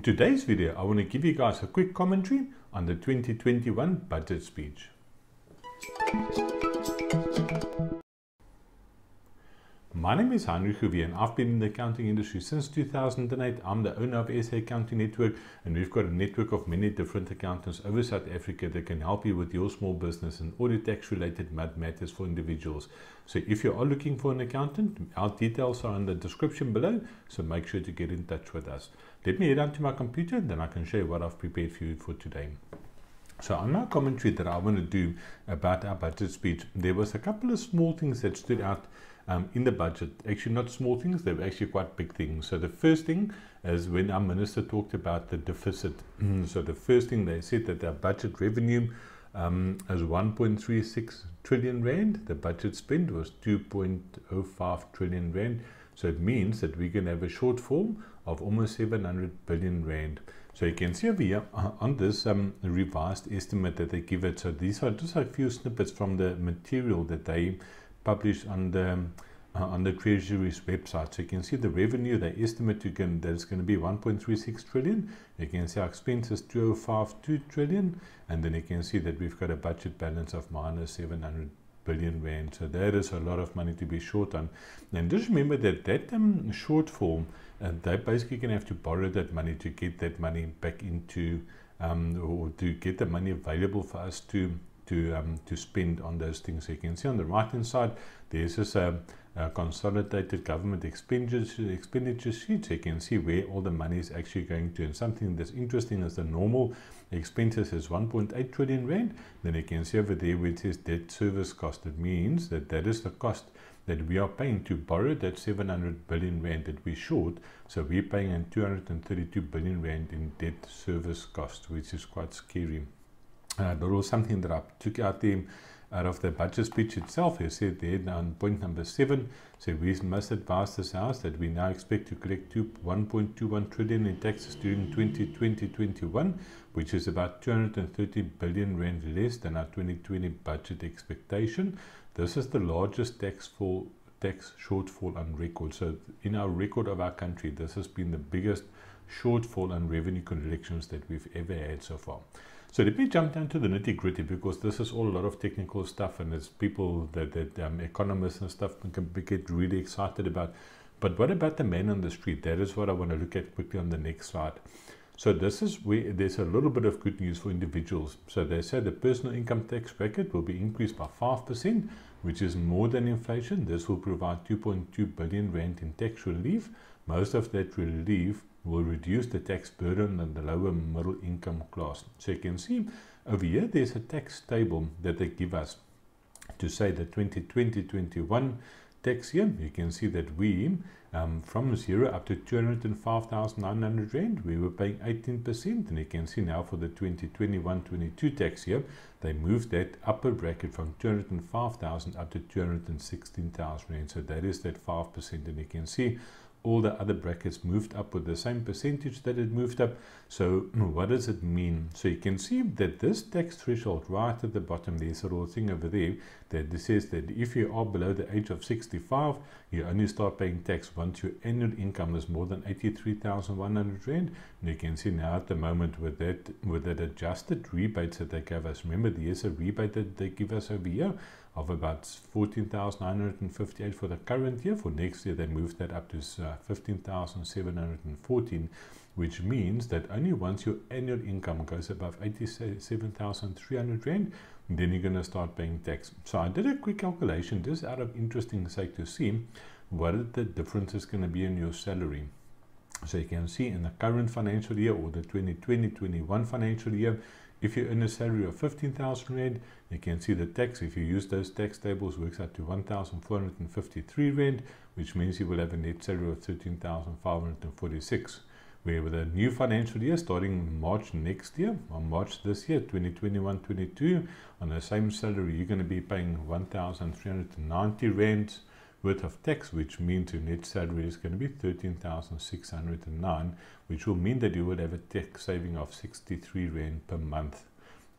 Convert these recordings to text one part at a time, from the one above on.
In today's video, I want to give you guys a quick commentary on the 2021 budget speech. My name is Heinrich Grove and I've been in the accounting industry since 2008. I'm the owner of SA Accounting Network and we've got a network of many different accountants over South Africa that can help you with your small business and audit tax related matters for individuals. So if you are looking for an accountant, our details are in the description below, so make sure to get in touch with us. Let me head on to my computer and then I can show you what I've prepared for you for today. So on my commentary that I want to do about our budget speech, there was a couple of small things that stood out um, in the budget. Actually, not small things, they were actually quite big things. So the first thing is when our minister talked about the deficit. so the first thing they said that our budget revenue um, is 1.36 trillion rand. The budget spend was 2.05 trillion rand. So it means that we can have a shortfall of almost 700 billion rand. So you can see over here uh, on this um, revised estimate that they give it. So these are just a few snippets from the material that they published on the uh, on the Treasury's website. So you can see the revenue they estimate you can that it's going to be 1.36 trillion. You can see our expenses 2.52 trillion, and then you can see that we've got a budget balance of minus 700 billion rand. So that is a lot of money to be short on. And just remember that that um, shortfall, uh, they're basically going to have to borrow that money to get that money back into um, or to get the money available for us to to um, to spend on those things. So you can see on the right hand side, this a, a consolidated government expenditure expenditure sheet. So you can see where all the money is actually going to. And something that's interesting is the normal expenses is 1.8 trillion rand. Then you can see over there where it says debt service cost. It means that that is the cost that we are paying to borrow that 700 billion rand that we short. So we're paying in 232 billion rand in debt service cost, which is quite scary. Uh, there was something that I took out there out of the budget speech itself. He said there on point number seven, so we must advise this House that we now expect to collect 1.21 trillion in taxes during 2020-21, which is about 230 billion rand less than our 2020 budget expectation. This is the largest tax fall tax shortfall on record. So in our record of our country, this has been the biggest shortfall on revenue collections that we've ever had so far. So let me jump down to the nitty gritty because this is all a lot of technical stuff and it's people that, that um, economists and stuff can get really excited about. But what about the man on the street? That is what I want to look at quickly on the next slide. So this is where there's a little bit of good news for individuals. So they say the personal income tax bracket will be increased by 5%, which is more than inflation. This will provide 2.2 billion rand in tax relief. Most of that relief will reduce the tax burden on the lower middle income class. So you can see over here there's a tax table that they give us to say that 2020-21 tax year. You can see that we, um, from 0 up to 205,900 Rand, we were paying 18%. And you can see now for the 2021-22 tax year, they moved that upper bracket from 205,000 up to 216,000 Rand. So that is that 5%. And you can see all the other brackets moved up with the same percentage that it moved up. So hmm, what does it mean? So you can see that this tax threshold right at the bottom, there's a little thing over there that says that if you are below the age of 65, you only start paying tax once your annual income is more than 83,100 Rand. And you can see now at the moment with that, with that adjusted rebates that they gave us. Remember, there's a rebate that they give us over here of about 14,958 for the current year. For next year, they moved that up to uh, 15,714, which means that only once your annual income goes above 87,300 Rand, then you're going to start paying tax. So I did a quick calculation just out of interesting sake to see what the difference is going to be in your salary. So you can see in the current financial year or the 2020-21 financial year, if you earn a salary of 15,000 Rand, you can see the tax, if you use those tax tables, works out to 1,453 Rand, which means you will have a net salary of 13,546. Where with a new financial year starting March next year, or March this year, 2021-22, on the same salary, you're going to be paying 1,390 Rands worth of tax, which means your net salary is going to be 13,609, which will mean that you would have a tax saving of 63 Rand per month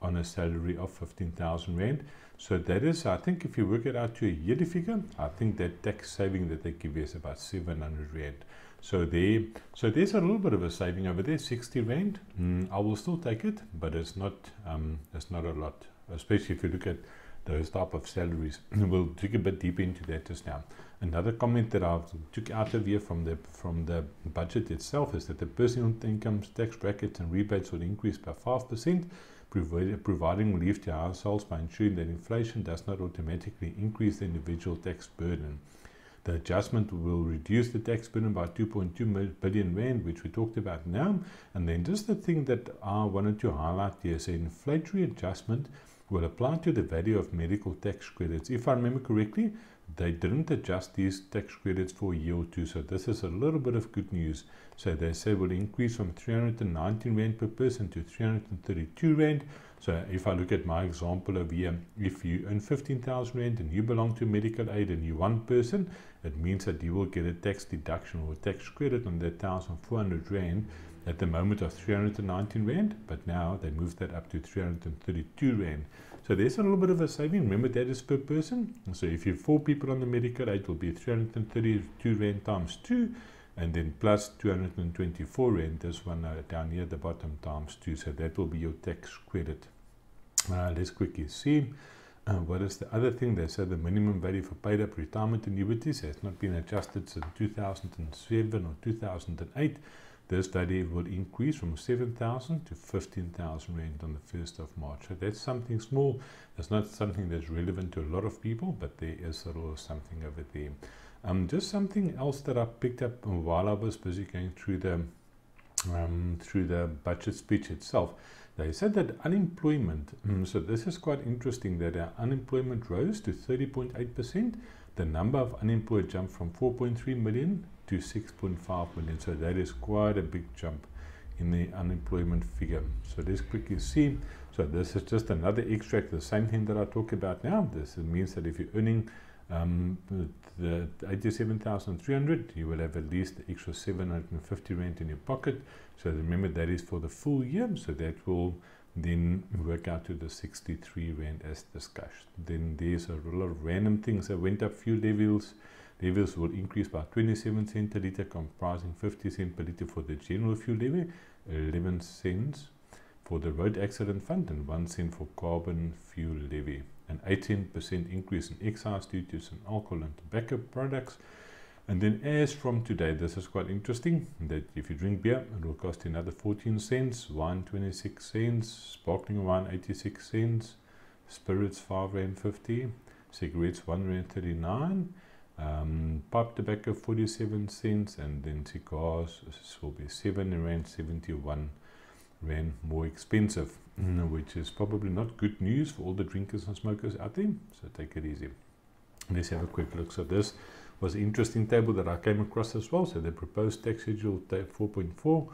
on a salary of 15,000 Rand. So that is, I think if you work it out to a yearly figure, I think that tax saving that they give you is about 700 Rand. So there, so there's a little bit of a saving over there, 60 rand. Mm, I will still take it, but it's not, um, it's not a lot, especially if you look at those type of salaries. we'll dig a bit deeper into that just now. Another comment that I took out of here from the from the budget itself is that the personal income tax brackets and rebates will increase by five percent, providing relief to households by ensuring that inflation does not automatically increase the individual tax burden. The adjustment will reduce the tax burden by 2.2 billion rand, which we talked about now. And then just the thing that I wanted to highlight here is an inflationary adjustment will apply to the value of medical tax credits. If I remember correctly, they didn't adjust these tax credits for a year or two. So this is a little bit of good news. So they say will increase from 319 Rand per person to 332 Rand. So if I look at my example over here, if you earn 15,000 Rand and you belong to medical aid and you're one person, it means that you will get a tax deduction or tax credit on that 1,400 Rand at the moment of 319 Rand, but now they moved that up to 332 Rand. So there's a little bit of a saving. Remember that is per person. So if you have four people on the medical aid, it will be 332 Rand times 2 and then plus 224 Rand, this one uh, down here at the bottom times 2. So that will be your tax credit. Uh, let's quickly see. Uh, what is the other thing? They said the minimum value for paid up retirement annuities has not been adjusted since 2007 or 2008. This value will increase from 7,000 to 15,000 Rand on the 1st of March. So that's something small. That's not something that's relevant to a lot of people, but there is a little something over there. Um, just something else that I picked up while I was busy going through the um, through the budget speech itself. They said that unemployment, mm, so this is quite interesting that our unemployment rose to 30.8%. The number of unemployed jumped from 4.3 million to 6.5 million. So that is quite a big jump in the unemployment figure. So let's quickly see. So this is just another extract, the same thing that I talk about now. This means that if you're earning um, the 87,300, you will have at least extra 750 rand in your pocket. So remember that is for the full year. So that will then work out to the 63 rand as discussed. Then there's a lot of random things that went up fuel levies. Levies will increase by 27 cent per litre, comprising 50 cent per litre for the general fuel levy, 11 cents for the road accident fund, and 1 cent for carbon fuel levy an 18% increase in excise duties on alcohol and tobacco products. And then as from today, this is quite interesting, that if you drink beer, it will cost another 14 cents, wine 26 cents, sparkling wine 86 cents, spirits 5 rand 50, cigarettes 1 rand 39, um, pipe tobacco 47 cents, and then cigars will be 7 rand 71 rand more expensive. Which is probably not good news for all the drinkers and smokers out there. So take it easy. Let's have a quick look. So this was an interesting table that I came across as well. So the proposed tax schedule 4.4.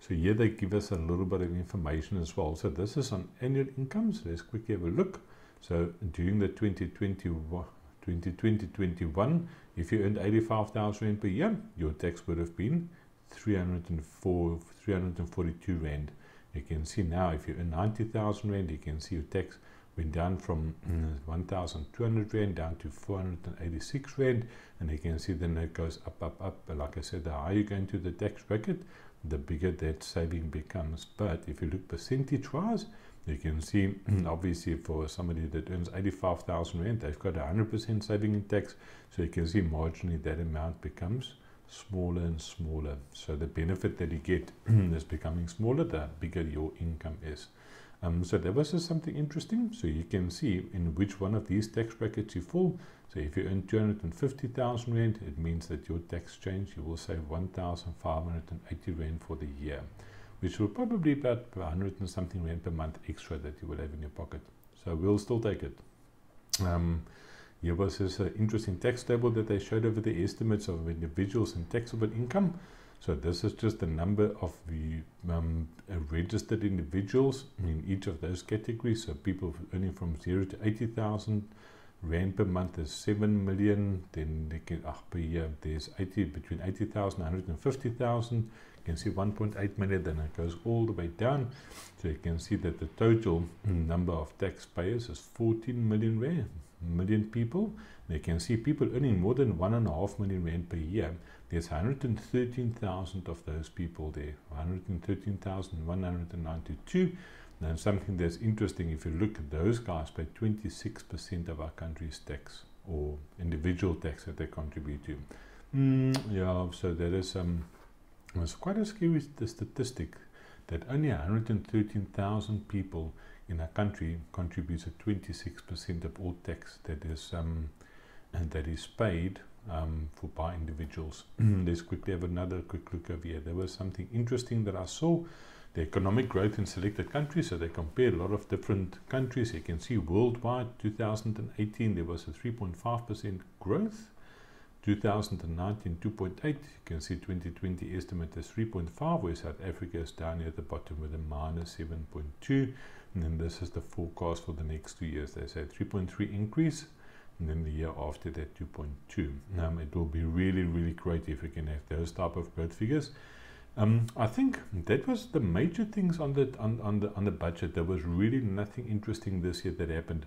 So here they give us a little bit of information as well. So this is on annual incomes. Let's quickly have a look. So during the 2021, 2020-21, if you earned 85,000 Rand per year, your tax would have been 304, 342 Rand. You can see now if you earn 90,000 Rand, you can see your tax went down from mm, 1,200 Rand down to 486 Rand. And you can see then it goes up, up, up. But like I said, the higher you go into the tax bracket, the bigger that saving becomes. But if you look percentage-wise, you can see obviously for somebody that earns 85,000 Rand, they've got a 100% saving in tax. So you can see marginally that amount becomes smaller and smaller. So the benefit that you get is becoming smaller, the bigger your income is. Um, so that was just something interesting. So you can see in which one of these tax brackets you fall. So if you earn 250,000 Rand, it means that your tax change, you will save 1,580 Rand for the year, which will probably about 100 and something Rand per month extra that you will have in your pocket. So we'll still take it. Um, here was this uh, interesting tax table that they showed over the estimates of individuals and taxable income. So this is just the number of the um, registered individuals in each of those categories. So people earning from zero to 80,000 rand per month is 7 million. Then they get uh, per year there's 80 between 80,000 and 150,000. You can see 1.8 million. Then it goes all the way down. So you can see that the total number of taxpayers is 14 million rand million people. They can see people earning more than one and a half million rand per year. There's 113,000 of those people there. 113,192. And something that's interesting, if you look at those guys, pay 26% of our country's tax or individual tax that they contribute to. Mm, yeah, so that is um, it's quite a scary statistic that only 113,000 people in our country contributes 26% of all tax that is um, and that is paid um, for by individuals. Let's quickly have another quick look over here. There was something interesting that I saw. The economic growth in selected countries. So they compared a lot of different countries. You can see worldwide, 2018 there was a 3.5% growth. 2019 2.8 you can see 2020 estimate is 3.5 where South Africa is down here at the bottom with a minus 7.2 and then this is the forecast for the next two years they say 3.3 increase and then the year after that 2.2 um, it will be really really great if we can have those type of growth figures um, I think that was the major things on the on, on the on the budget there was really nothing interesting this year that happened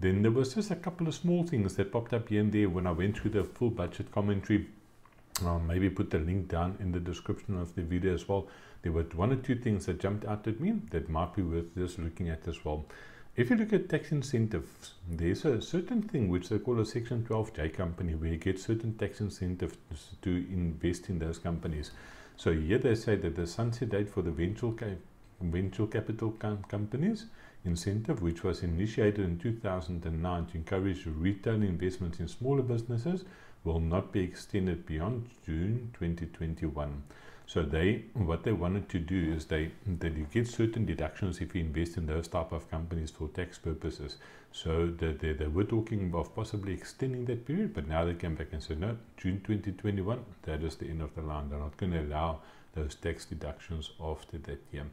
then there was just a couple of small things that popped up here and there when I went through the full budget commentary. I'll maybe put the link down in the description of the video as well. There were one or two things that jumped out at me that might be worth just looking at as well. If you look at tax incentives, there's a certain thing which they call a Section 12J company where you get certain tax incentives to invest in those companies. So here they say that the sunset date for the venture, venture capital com companies incentive, which was initiated in 2009 to encourage retail investments in smaller businesses, will not be extended beyond June 2021. So they, what they wanted to do is they that you get certain deductions if you invest in those type of companies for tax purposes. So they, they, they were talking of possibly extending that period, but now they came back and said no, June 2021, that is the end of the line. They're not going to allow those tax deductions after that year.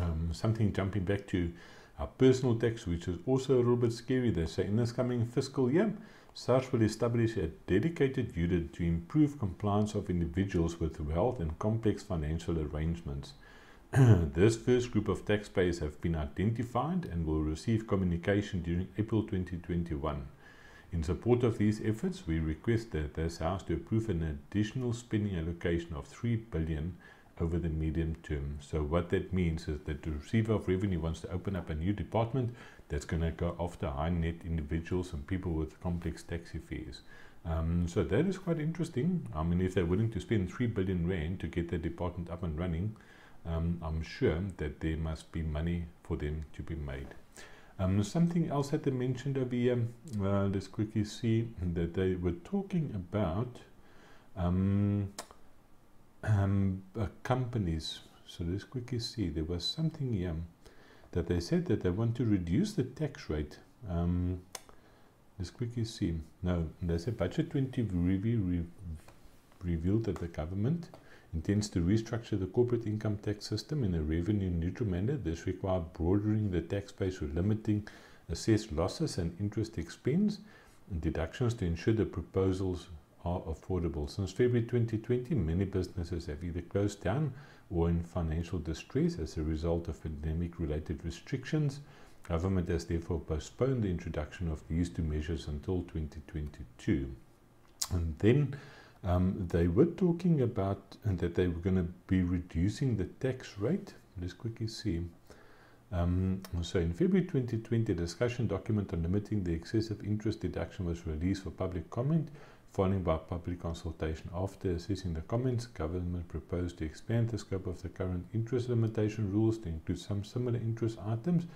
Um, something jumping back to our personal tax, which is also a little bit scary. They say in this coming fiscal year, SARS will establish a dedicated unit to improve compliance of individuals with wealth and complex financial arrangements. this first group of taxpayers have been identified and will receive communication during April 2021. In support of these efforts, we request that this House to approve an additional spending allocation of 3 billion over the medium term. So what that means is that the receiver of revenue wants to open up a new department that's going to go after high net individuals and people with complex tax affairs. Um, so that is quite interesting. I mean, if they're willing to spend 3 billion rand to get the department up and running, um, I'm sure that there must be money for them to be made. Um, something else that they mentioned over here, uh, let's quickly see that they were talking about um, um, uh, companies. So let's quickly see. There was something here that they said that they want to reduce the tax rate. Um, let's quickly see. No, they said Budget 20 review re revealed that the government intends to restructure the corporate income tax system in a revenue neutral manner. This requires broadening the tax base with limiting assessed losses and interest expense and deductions to ensure the proposals are affordable. Since February 2020, many businesses have either closed down or in financial distress as a result of pandemic-related restrictions. Government has therefore postponed the introduction of these two measures until 2022. And then um, they were talking about that they were going to be reducing the tax rate. Let's quickly see. Um, so in February 2020, a discussion document on limiting the excessive interest deduction was released for public comment Following by public consultation, after assessing the comments, government proposed to expand the scope of the current interest limitation rules to include some similar interest items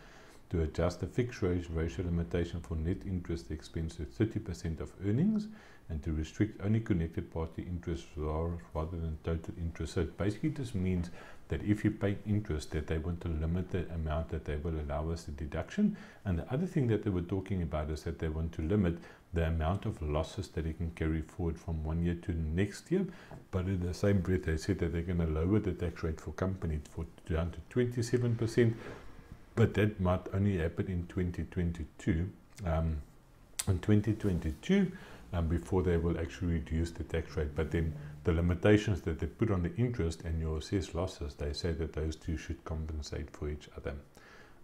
to adjust the fixed ratio limitation for net interest expense to 30% of earnings and to restrict only connected party interest rather than total interest. So it basically just means that if you pay interest that they want to limit the amount that they will allow us the deduction. And the other thing that they were talking about is that they want to limit the amount of losses that you can carry forward from one year to next year. But in the same breath, they said that they're going to lower the tax rate for companies for down to 27%. But that might only happen in 2022. Um, in 2022, um, before they will actually reduce the tax rate. But then the limitations that they put on the interest and your assessed losses, they say that those two should compensate for each other.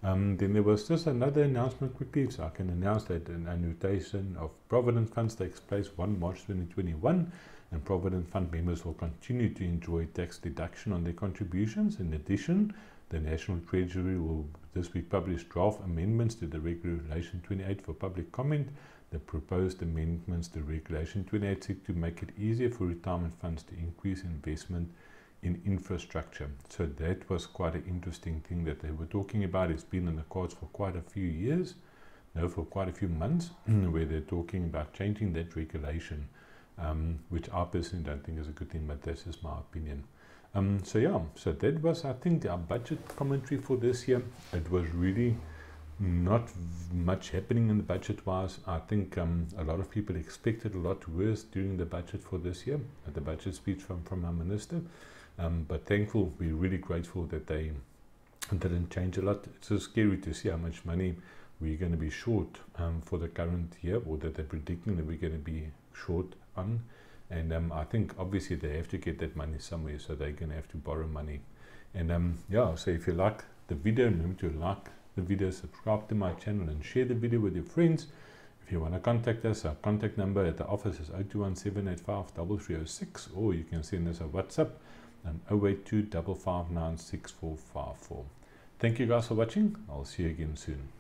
Um, then there was just another announcement quickly, so I can announce that an annuitisation of Provident Funds takes place 1 March 2021, and Provident Fund members will continue to enjoy tax deduction on their contributions. In addition, the National Treasury will this week publish draft amendments to the Regulation 28 for public comment. The proposed amendments to Regulation 28 seek to make it easier for retirement funds to increase investment in infrastructure. So that was quite an interesting thing that they were talking about. It's been in the cards for quite a few years, no, for quite a few months, where they're talking about changing that regulation, um, which I personally don't think is a good thing, but that's is my opinion. Um, so yeah, so that was, I think, our budget commentary for this year. It was really not much happening in the budget wise. I think um, a lot of people expected a lot worse during the budget for this year, at the budget speech from, from our minister. Um, but thankful, we're really grateful that they didn't change a lot. It's so scary to see how much money we're going to be short um, for the current year, or that they're predicting that we're going to be short on. And um, I think obviously they have to get that money somewhere, so they're going to have to borrow money. And um, yeah, so if you like the video, remember to like the video, subscribe to my channel, and share the video with your friends. If you want to contact us, our contact number at the office is 0217853306, or you can send us a WhatsApp and 082 Thank you guys for watching. I'll see you again soon.